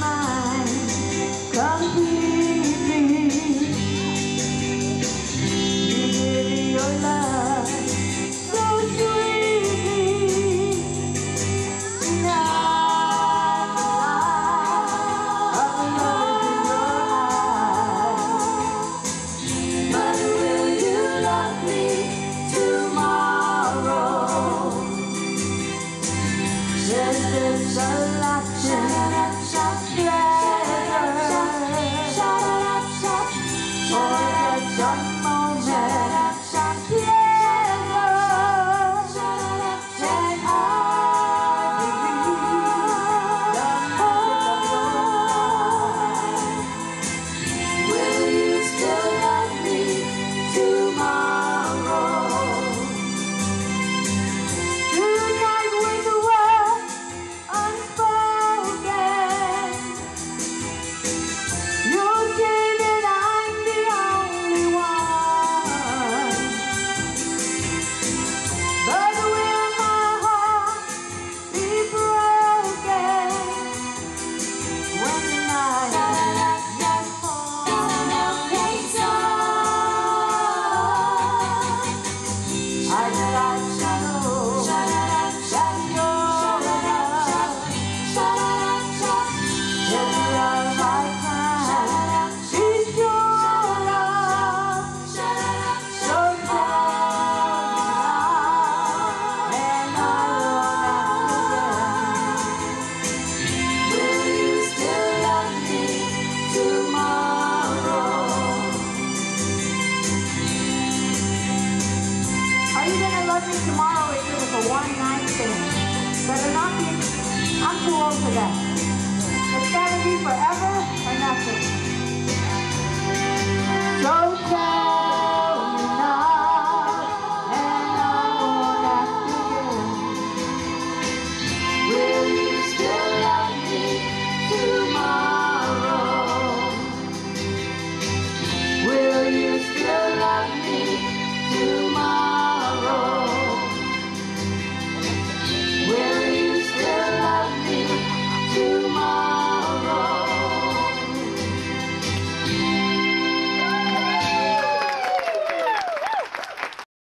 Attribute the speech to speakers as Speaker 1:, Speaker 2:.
Speaker 1: mind. Come here. Poetry Tomorrow is just a one-night thing. Better not be, I'm too old for that. It's gotta be forever or nothing.